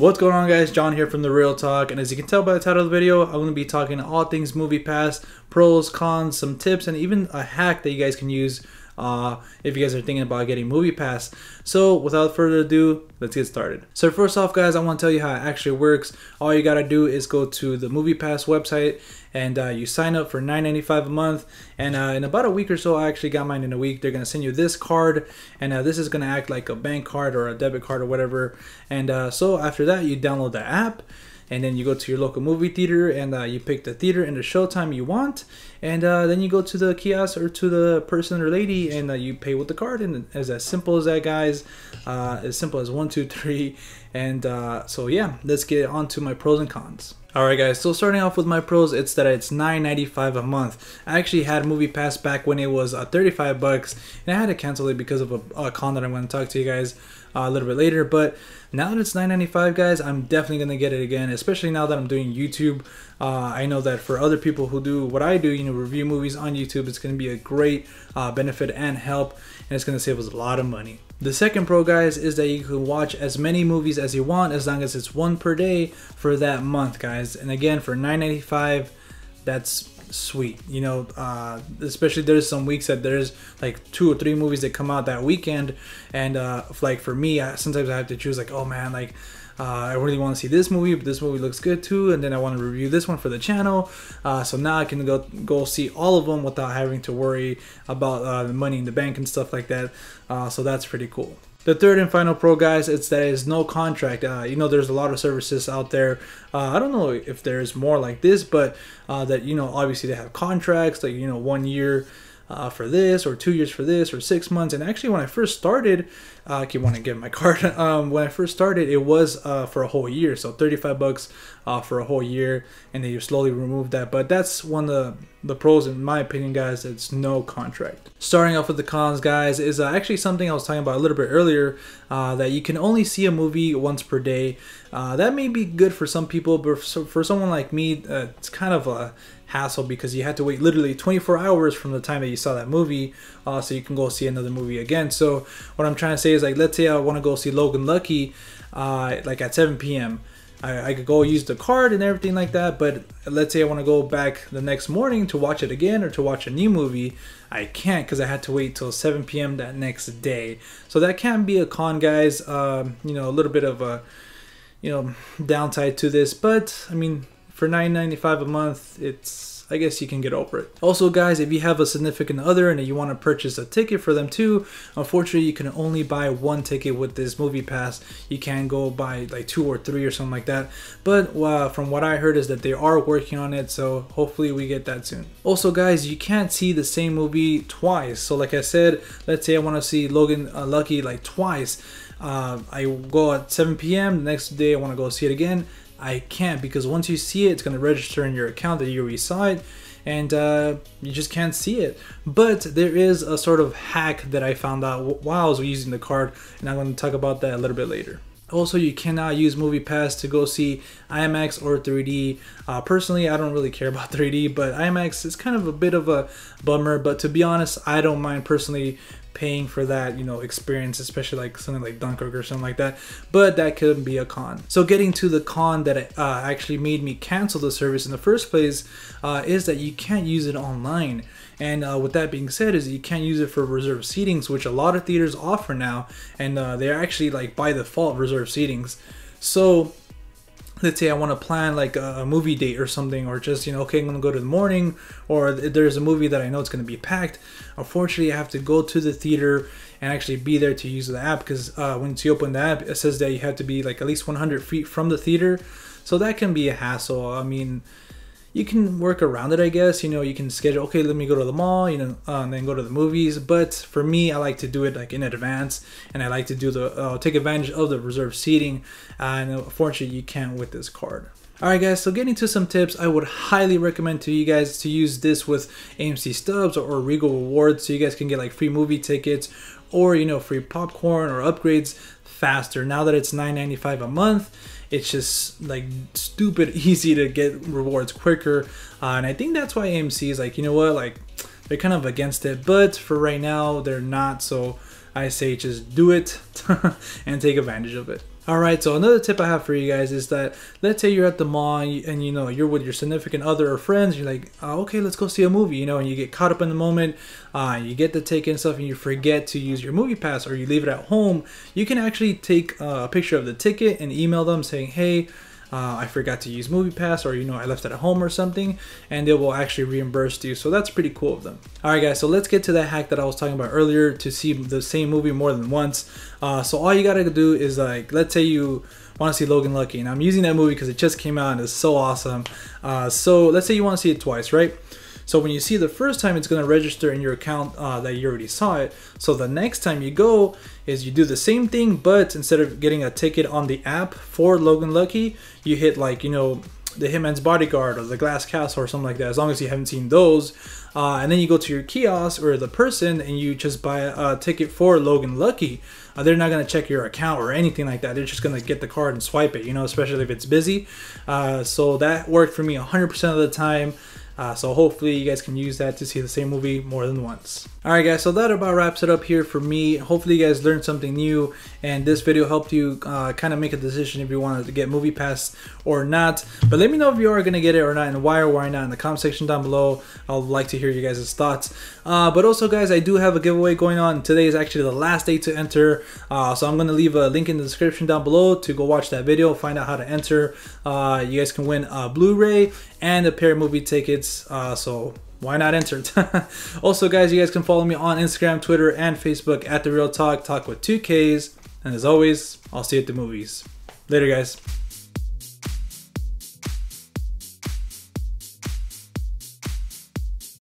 What's going on guys, John here from The Reel Talk, and as you can tell by the title of the video, I'm going to be talking all things Movie Pass, pros, cons, some tips, and even a hack that you guys can use uh, if you guys are thinking about getting Movie Pass. So without further ado, let's get started. So first off guys, I want to tell you how it actually works. All you gotta do is go to the Movie Pass website and uh, you sign up for $9.95 a month and uh, in about a week or so I actually got mine in a week they're gonna send you this card and uh, this is gonna act like a bank card or a debit card or whatever and uh, so after that you download the app and then you go to your local movie theater and uh, you pick the theater and the showtime you want. And uh, then you go to the kiosk or to the person or lady and uh, you pay with the card. And it's as simple as that guys. Uh, as simple as one two three. And uh, so yeah let's get on to my pros and cons Alright guys, so starting off with my pros, it's that it's $9.95 a month. I actually had Movie Pass back when it was uh, 35 bucks, and I had to cancel it because of a, a con that I'm going to talk to you guys uh, a little bit later. But now that it's $9.95 guys, I'm definitely going to get it again, especially now that I'm doing YouTube. Uh, I know that for other people who do what I do, you know, review movies on YouTube, it's going to be a great uh, benefit and help, and it's going to save us a lot of money. The second pro, guys, is that you can watch as many movies as you want as long as it's one per day for that month, guys. And again, for $9.95, that's sweet. You know, uh, especially there's some weeks that there's like two or three movies that come out that weekend, and uh, like for me, I, sometimes I have to choose like, oh man, like uh, I really want to see this movie, but this movie looks good too, and then I want to review this one for the channel. Uh, so now I can go go see all of them without having to worry about uh, the money in the bank and stuff like that. Uh, so that's pretty cool. The third and final pro, guys, it's that it's no contract. Uh, you know, there's a lot of services out there. Uh, I don't know if there's more like this, but uh, that you know, obviously they have contracts, like you know, one year uh, for this or two years for this or six months. And actually, when I first started, uh, I keep wanting to get my card. Um, when I first started, it was uh, for a whole year, so 35 bucks uh, for a whole year, and then you slowly remove that. But that's one of the, the pros, in my opinion, guys. It's no contract. Starting off with the cons, guys, is uh, actually something I was talking about a little bit earlier. Uh, that you can only see a movie once per day. that may be good for some people, but for, for someone like me, it's kind of a hassle because you had to wait literally 24 hours from the time that you saw that movie uh, so you can go see another movie again. So what i'm trying to say is like let's say i want to go see logan lucky uh, like at 7 p.m I, I, could go use the card and everything like that but let's say i want to go back the next morning to watch it again or to watch a new movie i can't because i had to wait till 7 p.m that next day. So that can be a con guys um, you know a little bit of a you know downside to this but i mean for $9.95 a month, it's I guess you can get over it. Also guys, if you have a significant other and you want to purchase a ticket for them too, unfortunately you can only buy one ticket with this movie pass. You can't go buy like two or three or something like that. But uh, from what I heard is that they are working on it, so hopefully we get that soon. Also guys, you can't see the same movie twice. So like I said, let's say I want to see Logan uh, Lucky like twice. Uh, I go at 7 p.m. The next day I want to go see it again. I can't because once you see it, it's going to register in your account that you reside and uh, you just can't see it. But there is a sort of hack that I found out while I was using the card, and I'm going to talk about that a little bit later. Also, you cannot use MoviePass to go see IMAX or 3D. Uh, personally, I don't really care about 3D, but IMAX is kind of a bit of a bummer. But to be honest, I don't mind personally paying for that, you know, experience, especially like something like Dunkirk or something like that. But that could be a con. So getting to the con that uh, actually made me cancel the service in the first place uh, is that you can't use it online. And uh, with that being said, is you can't use it for reserved seatings, which a lot of theaters offer now, and uh, they're actually like by default reserved seatings. So let's say I want to plan like a, movie date or something, or just, you know, okay, I'm going to go to the morning, or there's a movie that I know it's going to be packed. Unfortunately, I have to go to the theater and actually be there to use the app because uh, once you open the app, it says that you have to be like at least 100 feet from the theater. So that can be a hassle. I mean, you can work around it, I guess. You know, you can schedule, okay, let me go to the mall, you know, uh, and then go to the movies. But for me, I like to do it like in advance, and I like to do the uh, take advantage of the reserved seating. and unfortunately, you can't with this card. Alright guys, so getting to some tips, I would highly recommend to you guys to use this with AMC Stubs or Regal Rewards so you guys can get like free movie tickets or you know free popcorn or upgrades faster. Now that it's $9.95 a month, it's just like stupid easy to get rewards quicker. Uh, and I think that's why AMC is like, you know what, like they're kind of against it, but for right now they're not. So I say just do it and take advantage of it. All right, so another tip I have for you guys is that let's say you're at the mall and you know you're with your significant other or friends. You're like, oh, okay, let's go see a movie, you know, and you get caught up in the moment. Uh, you get the ticket and stuff, and you forget to use your movie pass or you leave it at home. You can actually take uh, a picture of the ticket and email them saying, hey uh, I forgot to use MoviePass or you know I left it at home or something and they will actually reimburse you. So that's pretty cool of them. Alright guys so let's get to that hack that I was talking about earlier to see the same movie more than once. Uh, so all you gotta do is like let's say you want to see Logan Lucky and I'm using that movie because it just came out and it's so awesome. Uh, so let's say you want to see it twice right so when you see the first time, it's going to register in your account uh, that you already saw it. So the next time you go is you do the same thing, but instead of getting a ticket on the app for Logan Lucky, you hit like, you know, the Hitman's Bodyguard or the Glass Castle or something like that, as long as you haven't seen those. Uh, and then you go to your kiosk or the person and you just buy a, a ticket for Logan Lucky. Uh, they're not going to check your account or anything like that. They're just going to get the card and swipe it, you know, especially if it's busy. Uh, so that worked for me 100% of the time. Uh, so hopefully you guys can use that to see the same movie more than once. Alright guys, so that about wraps it up here for me. Hopefully you guys learned something new and this video helped you uh, kind of make a decision if you wanted to get Movie Pass or not. But let me know if you are going to get it or not and why or why not in the comment section down below. I'll like to hear you guys' thoughts. Uh, but also guys, I do have a giveaway going on. Today is actually the last day to enter. Uh, so I'm going to leave a link in the description down below to go watch that video, find out how to enter. Uh, you guys can win a Blu-ray and a pair of movie tickets. Uh, so why not enter? also, guys, you guys can follow me on Instagram, Twitter, and Facebook at The Reel Talk, talk with two Ks. And as always, I'll see you at the movies. Later, guys.